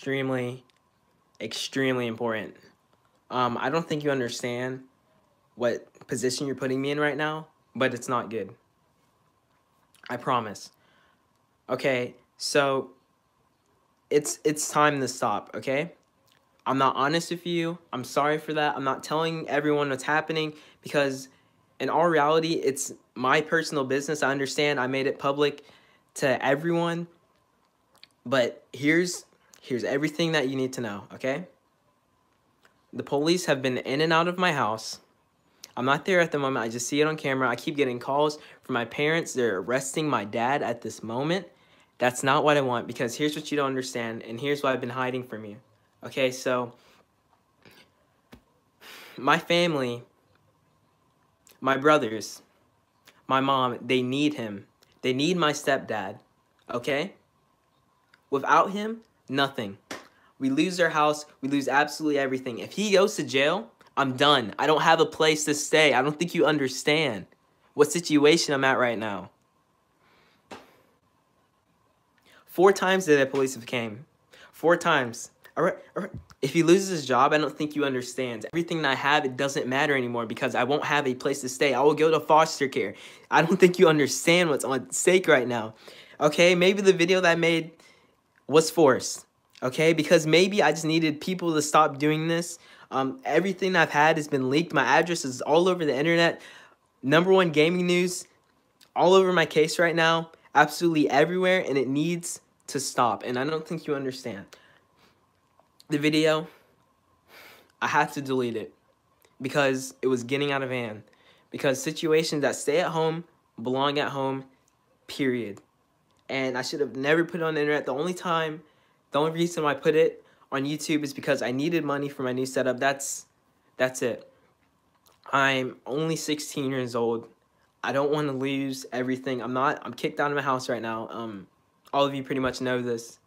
extremely, extremely important. Um, I don't think you understand what position you're putting me in right now, but it's not good. I promise. Okay, so it's it's time to stop, okay? I'm not honest with you. I'm sorry for that. I'm not telling everyone what's happening because in all reality, it's my personal business. I understand I made it public to everyone. But here's here's everything that you need to know, okay? The police have been in and out of my house. I'm not there at the moment. I just see it on camera. I keep getting calls from my parents. They're arresting my dad at this moment. That's not what I want because here's what you don't understand and here's what I've been hiding from you. Okay, so my family, my brothers, my mom, they need him. They need my stepdad. Okay? Without him, nothing. We lose our house, we lose absolutely everything. If he goes to jail, I'm done. I don't have a place to stay. I don't think you understand what situation I'm at right now. Four times the police have came. Four times. All right, all right. If he loses his job, I don't think you understand. Everything I have, it doesn't matter anymore because I won't have a place to stay. I will go to foster care. I don't think you understand what's on stake right now. Okay, maybe the video that I made was forced. Okay, because maybe I just needed people to stop doing this. Um, everything I've had has been leaked. My address is all over the internet. Number one gaming news, all over my case right now absolutely everywhere and it needs to stop. And I don't think you understand. The video, I had to delete it because it was getting out of hand. Because situations that stay at home belong at home, period. And I should have never put it on the internet. The only time, the only reason I put it on YouTube is because I needed money for my new setup. That's that's it. I'm only 16 years old. I don't want to lose everything. I'm not, I'm kicked out of my house right now. Um, all of you pretty much know this.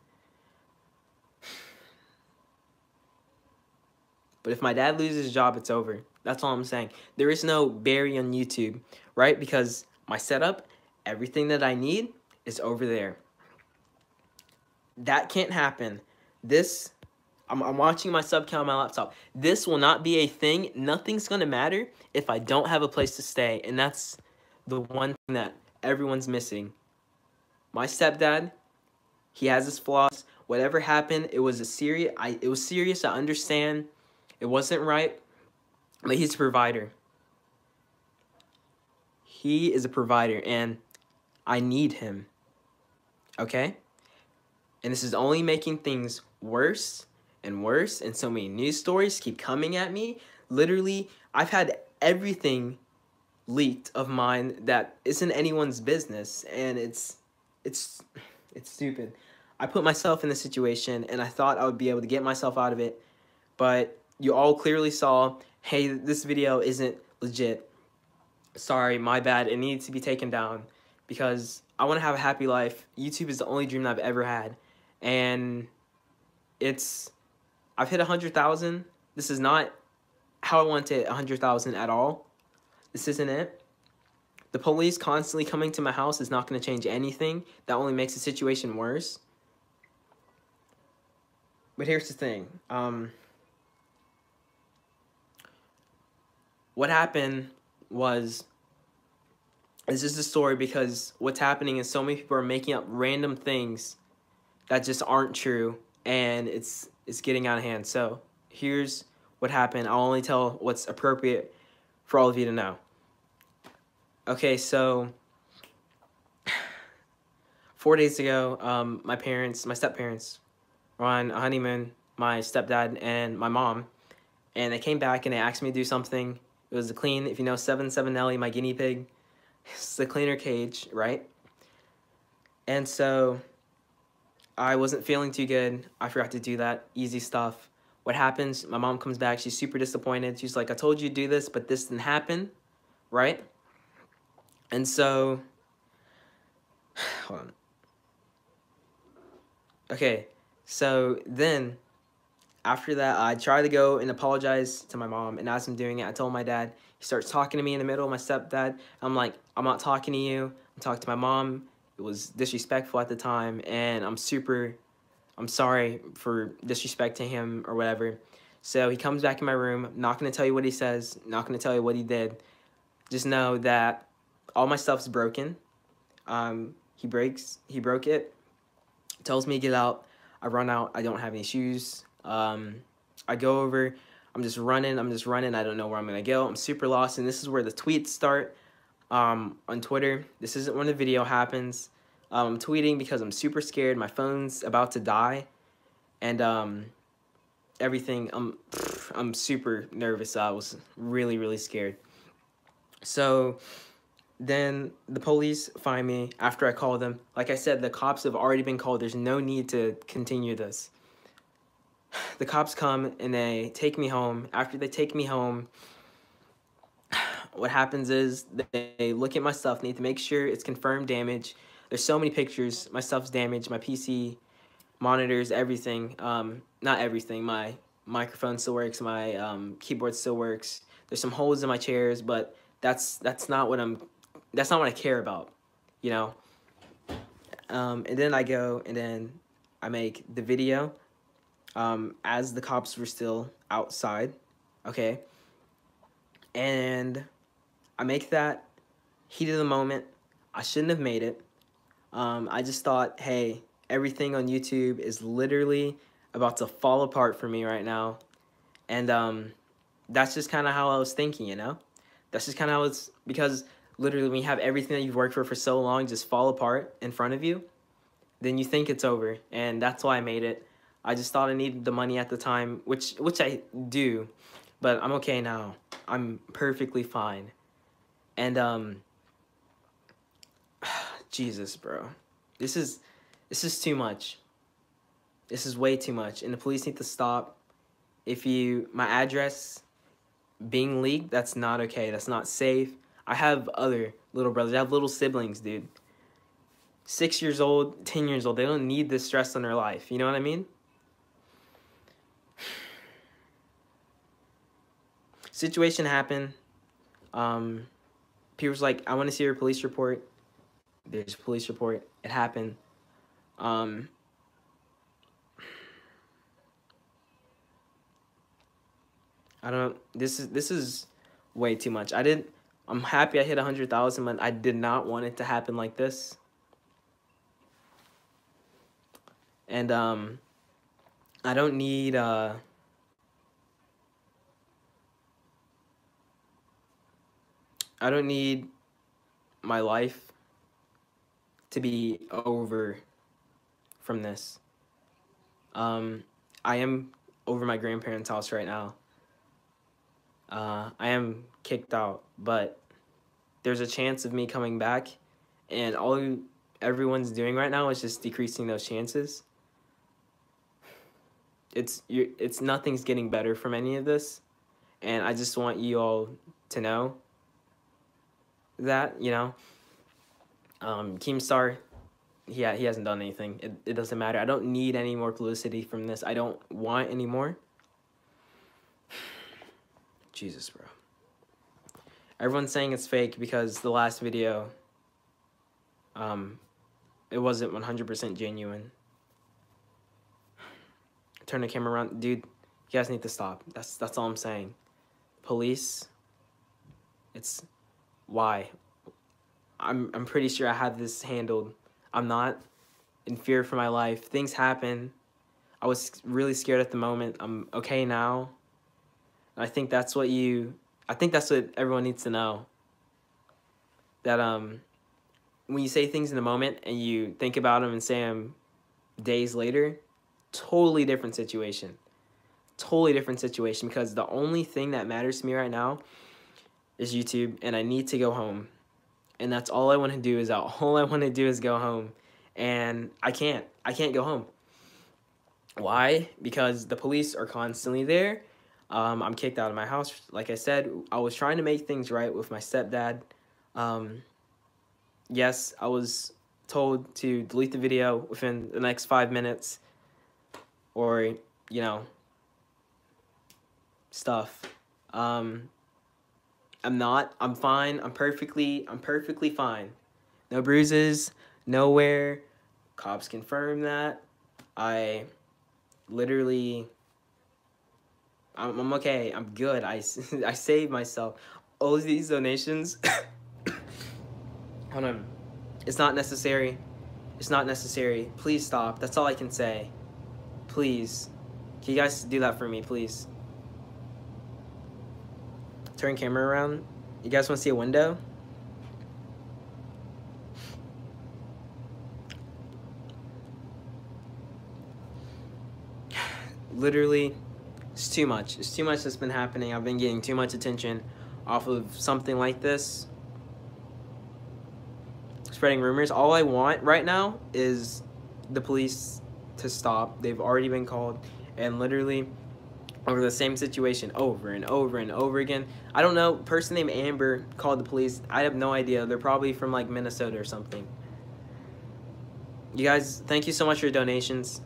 But if my dad loses his job, it's over. That's all I'm saying. There is no Barry on YouTube, right? Because my setup, everything that I need is over there. That can't happen. This, I'm, I'm watching my sub count on my laptop. This will not be a thing. Nothing's going to matter if I don't have a place to stay. And that's the one thing that everyone's missing. My stepdad, he has his flaws. Whatever happened, it was a serious. I it was serious. I understand. It wasn't right, but he's a provider. He is a provider, and I need him. Okay? And this is only making things worse and worse, and so many news stories keep coming at me. Literally, I've had everything leaked of mine that isn't anyone's business and it's it's it's stupid. I put myself in this situation and I thought I would be able to get myself out of it, but you all clearly saw, hey, this video isn't legit. Sorry, my bad. It needs to be taken down because I want to have a happy life. YouTube is the only dream that I've ever had. And it's I've hit 100,000. This is not how I want to hit 100,000 at all. This isn't it. The police constantly coming to my house is not going to change anything. That only makes the situation worse. But here's the thing. Um, what happened was this is the story because what's happening is so many people are making up random things that just aren't true and it's it's getting out of hand. So here's what happened. I'll only tell what's appropriate for all of you to know. Okay, so four days ago, um, my parents, my step parents, were on a honeymoon. My stepdad and my mom, and they came back and they asked me to do something. It was to clean, if you know Seven Seven Nelly, my guinea pig. It's the cleaner cage, right? And so I wasn't feeling too good. I forgot to do that easy stuff. What happens? My mom comes back. She's super disappointed. She's like, I told you to do this, but this didn't happen, right? And so, hold on. Okay, so then after that, I try to go and apologize to my mom. And as I'm doing it, I told my dad. He starts talking to me in the middle, my stepdad. I'm like, I'm not talking to you. I'm talking to my mom. It was disrespectful at the time. And I'm super, I'm sorry for disrespecting him or whatever. So he comes back in my room. Not gonna tell you what he says. Not gonna tell you what he did. Just know that all my stuff's broken. Um, he breaks. He broke it. Tells me to get out. I run out. I don't have any shoes. Um, I go over. I'm just running. I'm just running. I don't know where I'm gonna go. I'm super lost, and this is where the tweets start. Um, on Twitter. This isn't when the video happens. Um, I'm tweeting because I'm super scared. My phone's about to die, and um, everything. I'm I'm super nervous. I was really really scared. So then the police find me after I call them. Like I said, the cops have already been called. There's no need to continue this. The cops come and they take me home. After they take me home, what happens is they look at my stuff, need to make sure it's confirmed damage. There's so many pictures. My stuff's damaged. My PC, monitors, everything. Um, not everything. My microphone still works. My um, keyboard still works. There's some holes in my chairs, but that's that's not what I'm. That's not what I care about. You know. Um, and then I go and then I make the video um, as the cops were still outside. Okay. And I make that heat of the moment. I shouldn't have made it. Um, I just thought, hey, everything on YouTube is literally about to fall apart for me right now. And um, that's just kind of how I was thinking, you know? That's just kind of how it's, because literally when you have everything that you've worked for for so long just fall apart in front of you, then you think it's over. And that's why I made it. I just thought I needed the money at the time, which which I do, but I'm okay now. I'm perfectly fine. And um Jesus, bro. This is this is too much. This is way too much. And the police need to stop. If you my address being leaked, that's not okay. That's not safe. I have other little brothers. I have little siblings, dude. Six years old, ten years old. They don't need this stress in their life. You know what I mean? Situation happened. Um, people's like, I want to see your police report. There's a police report. It happened. Um, I don't. This is this is way too much. I didn't. I'm happy I hit a hundred thousand, but I did not want it to happen like this. And um, I don't need uh. I don't need my life to be over from this. Um, I am over my grandparents' house right now. Uh, I am kicked out, but there's a chance of me coming back, and all everyone's doing right now is just decreasing those chances. It's you. It's nothing's getting better from any of this, and I just want you all to know that you know um, Keemstar, yeah, he hasn't done anything. It, it doesn't matter. I don't need any more publicity from this. I don't want any more. Jesus, bro. Everyone's saying it's fake because the last video, um, it wasn't 100% genuine. Turn the camera around. Dude, you guys need to stop. That's, that's all I'm saying. Police, it's why? I'm I'm pretty sure I had this handled. I'm not in fear for my life. Things happen. I was really scared at the moment. I'm okay now. I think that's what you I think that's what everyone needs to know. That um when you say things in the moment and you think about them and say them days later, totally different situation. Totally different situation because the only thing that matters to me right now is YouTube and I need to go home and that's all I want to do is out. All I want to do is go home, and I can't. I can't go home. Why? Because the police are constantly there. Um, I'm kicked out of my house. Like I said, I was trying to make things right with my stepdad. Um, yes, I was told to delete the video within the next five minutes, or you know, stuff. Um, I'm not. I'm fine. I'm perfectly. I'm perfectly fine. No bruises. Nowhere. Cops confirm that. I literally I'm, I'm okay. I'm good. I, I saved myself. All these donations. Hold on. It's not necessary. It's not necessary. Please stop. That's all I can say. Please. Can you guys do that for me, please? Turn camera around. You guys want to see a window? Literally, it's too much. It's too much that's been happening. I've been getting too much attention off of something like this. Spreading rumors. All I want right now is the police to stop. They've already been called and literally over the same situation over and over and over again. I don't know, person named Amber called the police. I have no idea. They're probably from like Minnesota or something. You guys, thank you so much for your donations.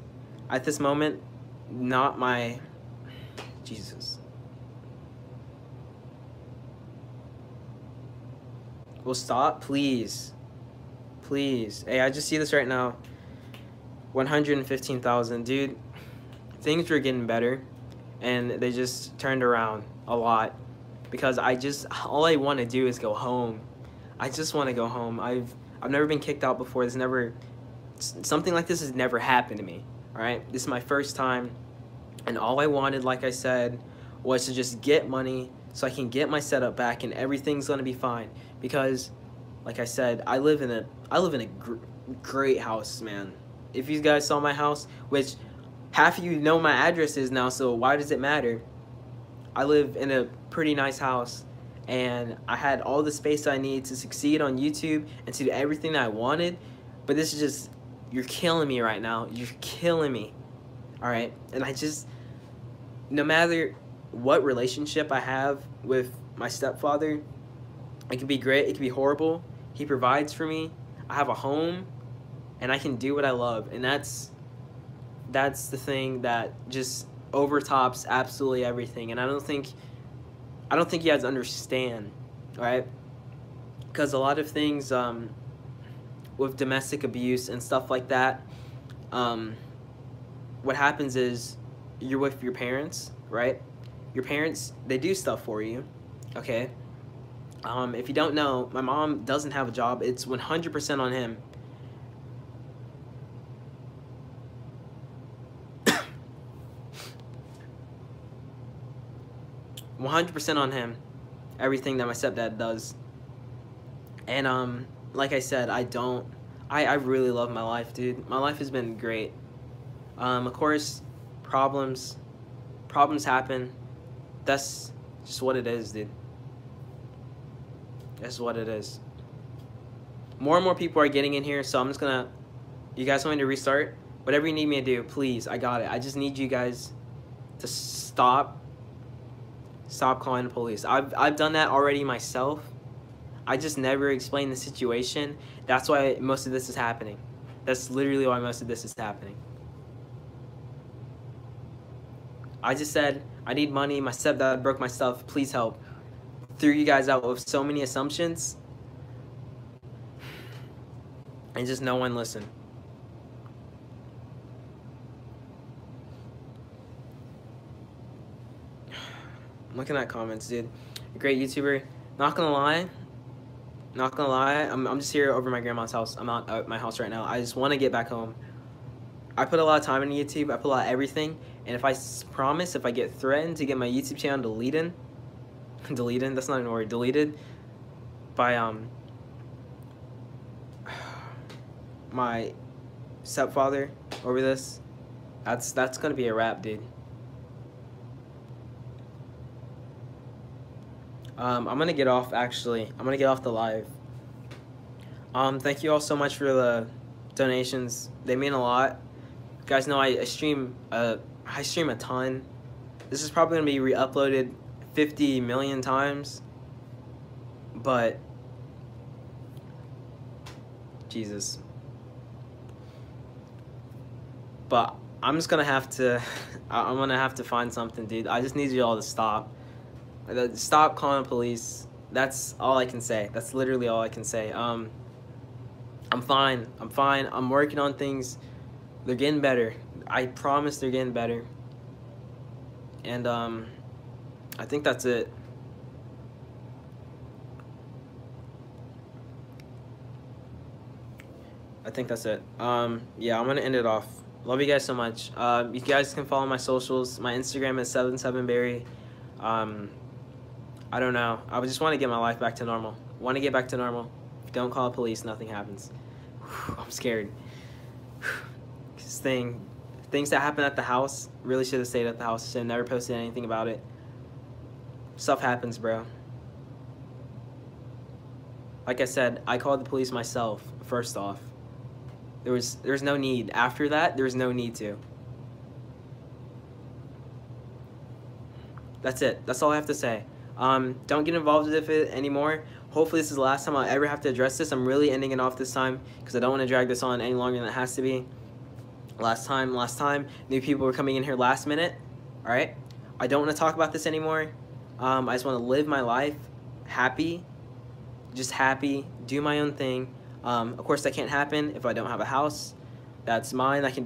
At this moment, not my Jesus. Will stop, please. Please. Hey, I just see this right now. 115,000. Dude, things were getting better and they just turned around a lot because I just all I want to do is go home. I just want to go home. I've I've never been kicked out before. This never something like this has never happened to me. All right? This is my first time and all I wanted, like I said, was to just get money so I can get my setup back and everything's gonna be fine. Because, like I said, I live in a I live in a gr great house, man. If you guys saw my house, which half of you know my addresses now, so why does it matter? I live in a pretty nice house and I had all the space I need to succeed on YouTube and to do everything I wanted. But this is just, you're killing me right now. You're killing me. All right. And I just, no matter what relationship I have with my stepfather, it can be great, it can be horrible. He provides for me. I have a home and I can do what I love. And that's that's the thing that just overtops absolutely everything. And I don't think I don't think you guys understand, right? Because a lot of things um, with domestic abuse and stuff like that, um, what happens is you're with your parents, right? Your parents, they do stuff for you, okay? Um, if you don't know, my mom doesn't have a job. It's 100% on him. One hundred percent on him. Everything that my stepdad does. And um, like I said, I don't. I I really love my life, dude. My life has been great. Um, of course, problems problems happen that's just what it is dude that's what it is more and more people are getting in here so i'm just gonna you guys want me to restart whatever you need me to do please i got it i just need you guys to stop stop calling the police i've, I've done that already myself i just never explained the situation that's why most of this is happening that's literally why most of this is happening I just said, I need money. My stepdad broke my stuff. Please help. Threw you guys out with so many assumptions. And just no one listened. Looking at comments, dude. Great YouTuber. Not gonna lie. Not gonna lie. I'm, I'm just here over my grandma's house. I'm not at my house right now. I just want to get back home. I put a lot of time into YouTube. I put a lot of everything. And if I promise, if I get threatened to get my YouTube channel deleted, deleted, that's not an word, deleted by um my stepfather over this, that's that's gonna be a wrap, dude. Um, I'm gonna get off actually. I'm gonna get off the live. Um, thank you all so much for the donations. They mean a lot. You guys know I, stream uh I stream a ton. This is probably gonna be re-uploaded 50 million times, but Jesus. But I'm just gonna have to, I'm gonna have to find something, dude. I just need you all to stop. Stop calling police. That's all I can say. That's literally all I can say. Um, I'm fine. I'm fine. I'm working on things. They're getting better I promise they're getting better. And um, I think that's it. I think that's it. Um, yeah, I'm gonna end it off. Love you guys so much. Uh, you guys can follow my socials. My Instagram is 77bxrry. Um, I don't know. I just want to get my life back to normal. Want to get back to normal. Don't call the police. Nothing happens. I'm scared. this thing, things that happen at the house, really should have stayed at the house. Should have never posted anything about it. Stuff happens, bro. Like I said, I called the police myself, first off. There was there's no need. After that, there was no need to. That's it. That's all I have to say. Um, don't get involved with it anymore. Hopefully this is the last time I'll ever have to address this. I'm really ending it off this time because I don't want to drag this on any longer than it has to be. Last time, last time, new people were coming in here last minute. All right? I don't want to talk about this anymore. Um, I just want to live my life happy, just happy, do my own thing. Um, of course, that can't happen if I don't have a house. That's mine. I can